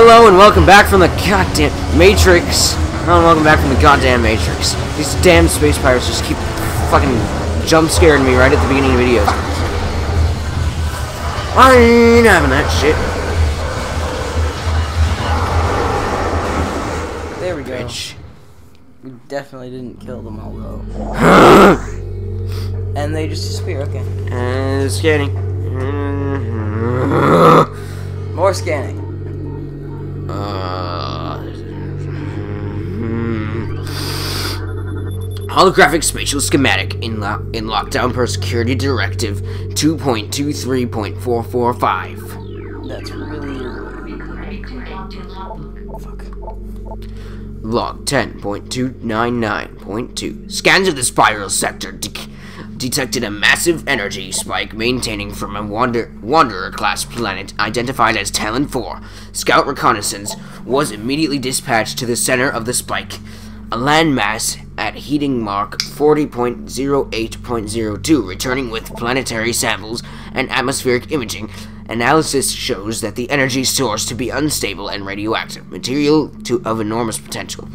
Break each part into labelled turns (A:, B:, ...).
A: Hello and welcome back from the goddamn Matrix. Hello and welcome back from the goddamn Matrix. These damn space pirates just keep fucking jump scaring me right at the beginning of videos. I ain't having that shit.
B: There we go.
A: Bitch.
B: We definitely didn't kill them all though. and they just disappear. Okay.
A: And scanning.
B: More scanning.
A: Holographic spatial schematic in, lo in lockdown per security directive 2.23.445.
B: That's really fuck.
A: Log 10.299.2. Scans of the spiral sector de detected a massive energy spike maintaining from a wander Wanderer class planet identified as Tallon 4. Scout reconnaissance was immediately dispatched to the center of the spike. A landmass at heating mark 40.08.02, returning with planetary samples and atmospheric imaging. Analysis shows that the energy source to be unstable and radioactive, material to, of enormous potential.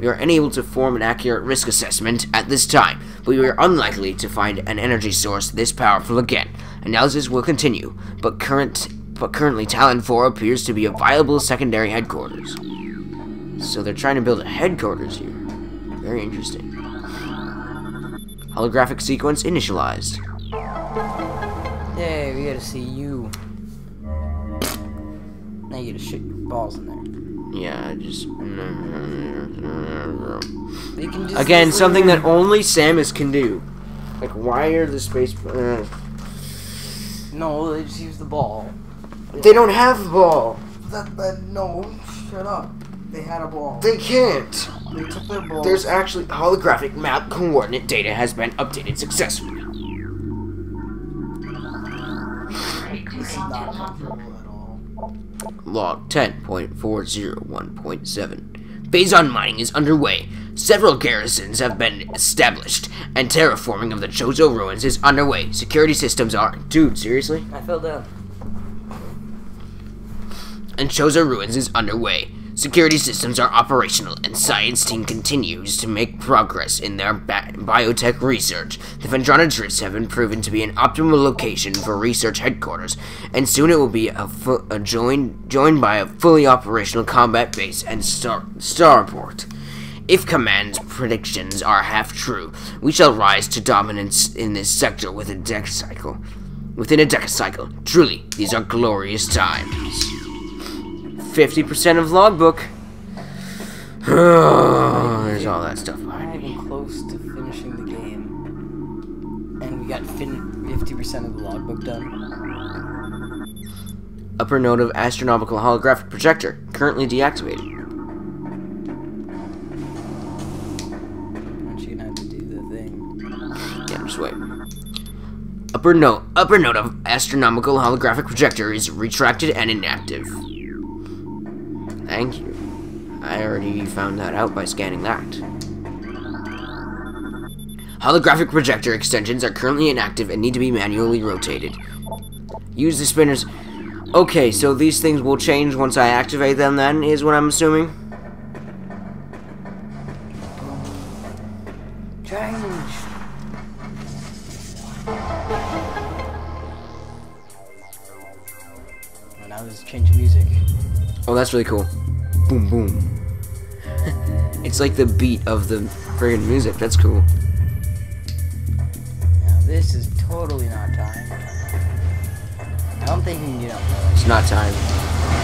A: We are unable to form an accurate risk assessment at this time, but we are unlikely to find an energy source this powerful again. Analysis will continue, but current but currently Tallon 4 appears to be a viable secondary headquarters. So they're trying to build a headquarters here. Very interesting. Holographic sequence initialized.
B: Hey, we gotta see you. Now you gotta shit your balls in there.
A: Yeah, I just
B: just
A: again something that only Samus can do. Like, why are the space? Uh,
B: No, they just use the ball.
A: they don't have a ball.
B: That, that no, shut up. They had a ball.
A: They can't.
B: They took their ball.
A: There's actually holographic map coordinate data has been updated successfully.
B: This is not comfortable at all.
A: Log 10.401.7. Phazon mining is underway. Several garrisons have been established, and terraforming of the Chozo ruins is underway. Security systems are. Dude, seriously?
B: I fell down.
A: and Chozo Ruins is underway. Security systems are operational, and science team continues to make progress in their biotech research. The Phendrana drifts have been proven to be an optimal location for research headquarters, and soon it will be a, a uh, joined joined by a fully operational combat base and star starport. If Command's predictions are half true, we shall rise to dominance in this sector with a decacycle. Within a decacycle, truly, these are glorious times. 50% of logbook. There's all that stuff behind
B: not
A: me.
B: even close to finishing the game. And we got 50% of the logbook done.
A: Upper node of astronomical holographic projector, currently deactivated.
B: Aren't you gonna have to do the thing?
A: Yeah, just wait. Upper note upper note of astronomical holographic projector is retracted and inactive. Thank you. I already found that out by scanning that. Holographic projector extensions are currently inactive and need to be manually rotated. Use the spinners. Okay, so these things will change once I activate them then, is what I'm assuming?
B: Oh,
A: that's really cool. Boom, boom. it's like the beat of the friggin' music. That's cool.
B: Now this is totally not time. I don't think you can get up there.
A: It's not time.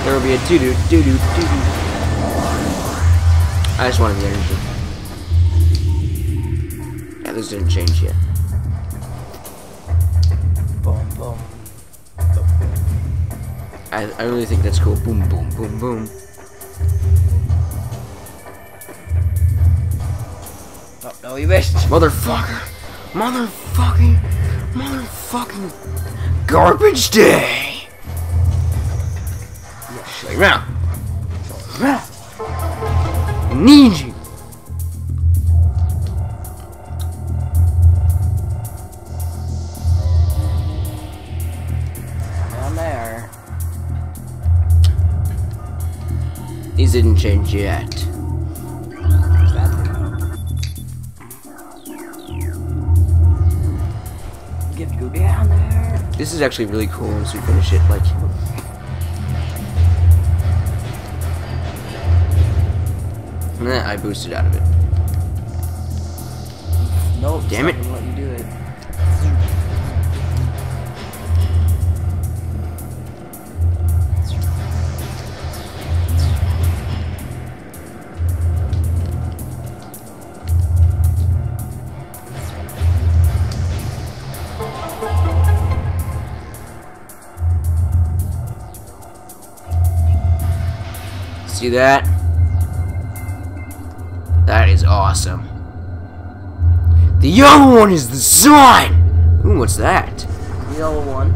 A: There will be a doo doo doo doo doo doo. I just wanted the energy. Yeah, this didn't change yet. I, I really think that's cool. Boom, boom, boom, boom.
B: Oh, no, you missed.
A: Motherfucker. Motherfucking. Motherfucking. Garbage day. Shake around. I need you. Is actually really cool once we finish it. Like, Nah, I boosted out of it.
B: Nope.
A: Damn
B: it's
A: it.
B: not gonna Let you do it.
A: See that? That is awesome. The yellow one is the sun! Ooh, what's that?
B: The yellow one.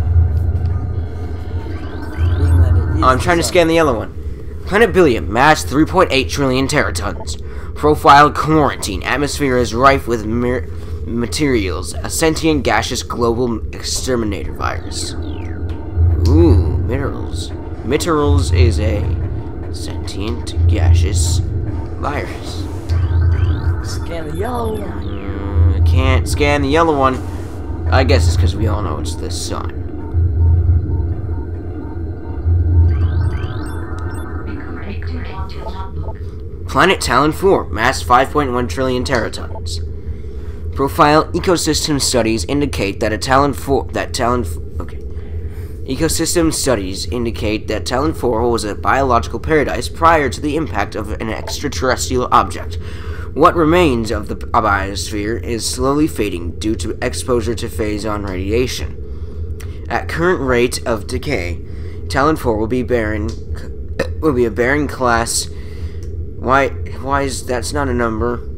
B: Being that it is
A: I'm trying to scan the yellow one. Planet Billion, mass 3.8 trillion teratons. Profile quarantine. Atmosphere is rife with materials. A sentient gaseous global exterminator virus. Ooh, minerals. Minerals is a sentient gaseous virus.
B: Scan the yellow one.
A: Mm, I can't scan the yellow one. I guess it's because we all know it's the sun. Planet Tallon 4, mass 5.1 trillion teratons. Profile ecosystem studies indicate that a Tallon 4 that Tallon okay. Ecosystem studies indicate that Tallon 4 was a biological paradise prior to the impact of an extraterrestrial object. What remains of the biosphere is slowly fading due to exposure to phazon radiation. At current rate of decay, Tallon 4 will be barren will be a barren class why why is that's not a number?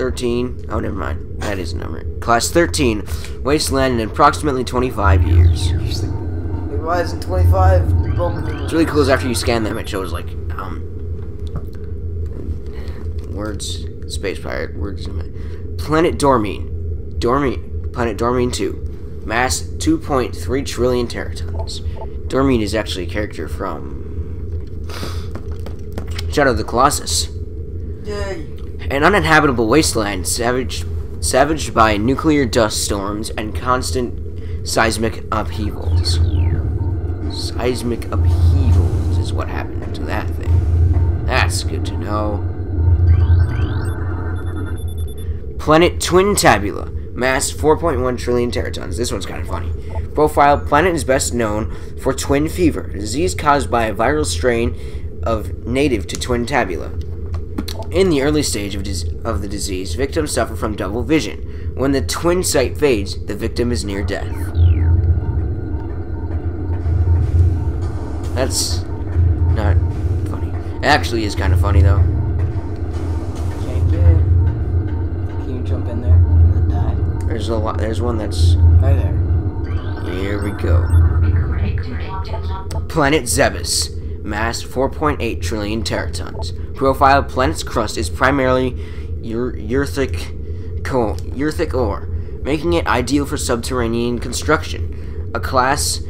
A: 13. Oh never mind. That is a number. Class 13. Wasteland in approximately 25 years.
B: Why isn't 25?
A: It's really cool is after you scan them it shows like um words space pirate words planet Dormine. Dormine planet Dormine 2. Mass 2.3 trillion teratons. Dormine is actually a character from Shadow of the Colossus.
B: Yay.
A: An uninhabitable wasteland savaged, savaged by nuclear dust storms and constant seismic upheavals. Seismic upheavals is what happened to that thing. That's good to know. Planet Twin Tabula. Mass 4.1 trillion teratons. This one's kind of funny. Profile Planet is best known for twin fever, a disease caused by a viral strain of native to Twin Tabula. In the early stage of, of the disease, victims suffer from double vision. When the twin sight fades, the victim is near death. That's not funny. It actually is kind of funny, though.
B: Can't get it. Can you jump in there and then die?
A: There's a lot. There's one that's.
B: Right there.
A: Here we go. Planet Zebes. Mass 4.8 trillion teratons. Profile planet's crust is primarily ur- earthic, co- earthic ore, making it ideal for subterranean construction. A class.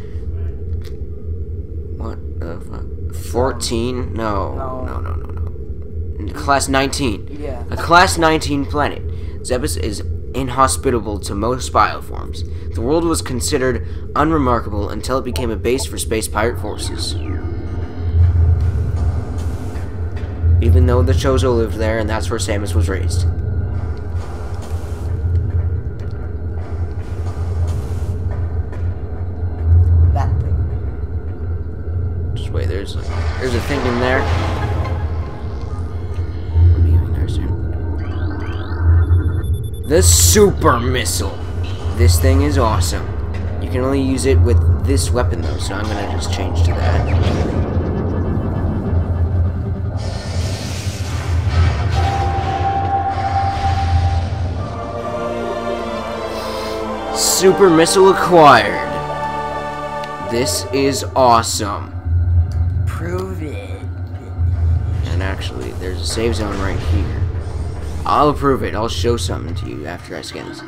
A: What the fuck? 14? No.
B: No.
A: No, no, no, no. Class 19.
B: Yeah.
A: A Class 19 planet, Zebes is inhospitable to most bioforms. The world was considered unremarkable until it became a base for space pirate forces. Even though the Chozo lived there, and that's where Samus was raised.
B: That thing.
A: Just wait, there's a, there's a thing in there. I'll be going there soon. The super missile. This thing is awesome. You can only use it with this weapon though, so I'm gonna just change to that. Super missile acquired. This is awesome.
B: Prove it.
A: And actually, there's a save zone right here. I'll prove it. I'll show something to you after I scan this.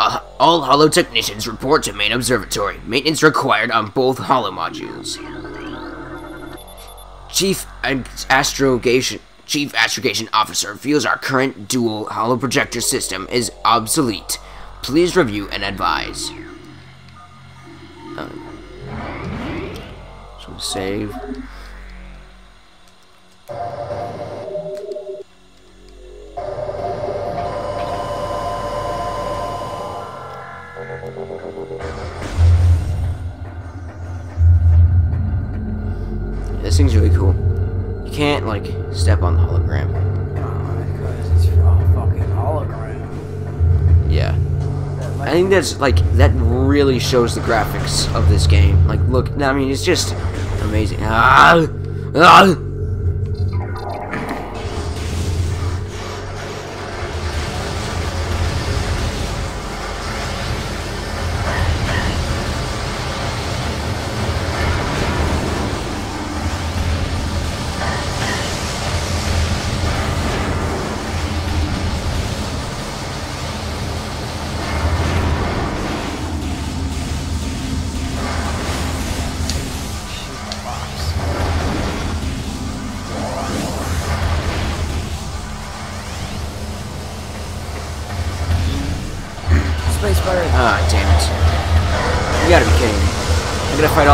A: Uh, all Holo technicians report to main observatory. Maintenance required on both Holo modules. Chief Astrogation Chief Astrogation Officer feels our current dual holoprojector system is obsolete. Please review and advise. Um, so save. This thing's really cool. You can't, like, step on the hologram.
B: Because it's a fucking hologram.
A: Yeah. I think that's, like, that really shows the graphics of this game. Like, look, I mean, it's just amazing. Ah! Ah!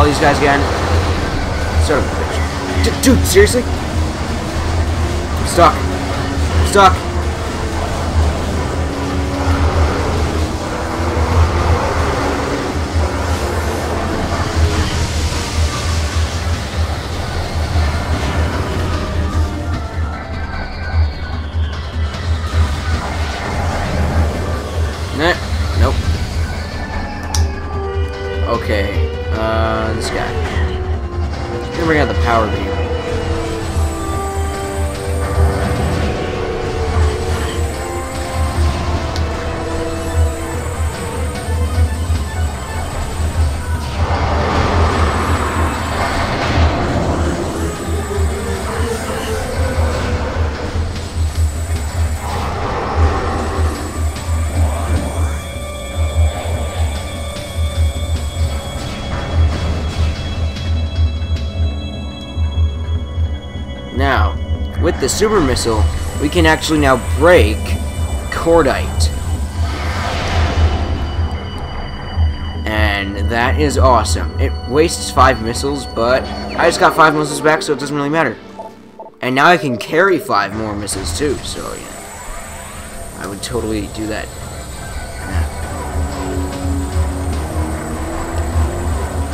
A: These guys again? Son of a bitch. Dude, seriously? I'm stuck. I'm stuck. Bring out the power beam. Now, with the super missile, we can actually now break Cordite. And that is awesome. It wastes five missiles, but I just got five missiles back, so it doesn't really matter. And now I can carry five more missiles too, so yeah. I would totally do that.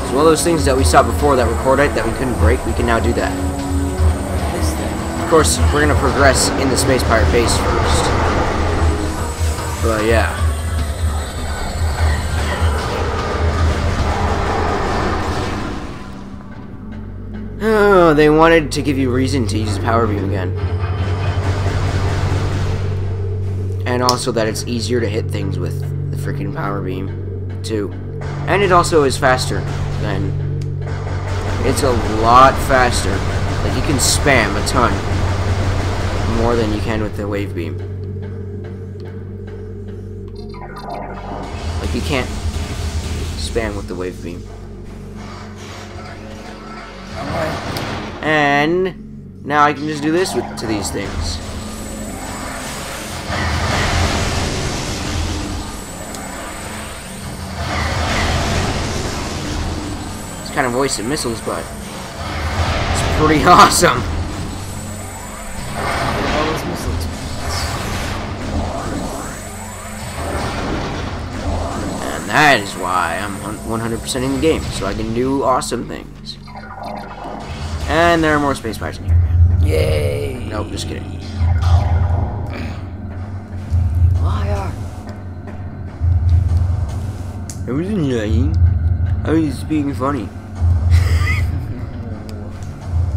A: So all those things that we saw before that were Cordite that we couldn't break, we can now do that. Course, we're gonna progress in the Space Pirate base first. But yeah. Oh, they wanted to give you reason to use Power Beam again. And also that it's easier to hit things with the freaking Power Beam, too. And it also is faster than... It's a lot faster. Like, you can spam a ton. More than you can with the Wave Beam. Like, you can't spam with the Wave Beam. And now I can just do this with to these things. It's kind of wasted missiles, but it's pretty awesome. That is why I'm 100% in the game, so I can do awesome things. And there are more space pirates in here.
B: Yay!
A: Nope, just kidding.
B: Liar.
A: I wasn't lying. I was just being funny.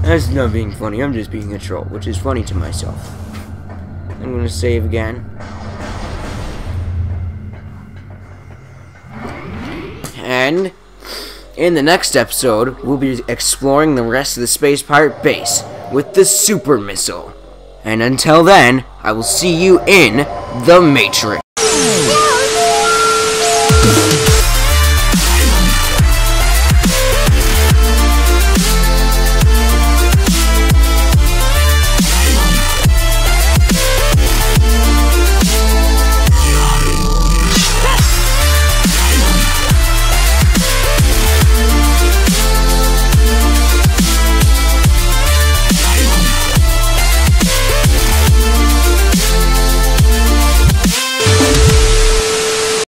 A: That's not being funny, I'm just being a troll, which is funny to myself. I'm gonna save again. And in the next episode, we'll be exploring the rest of the Space Pirate base with the Super Missile. And until then, I will see you in the Matrix.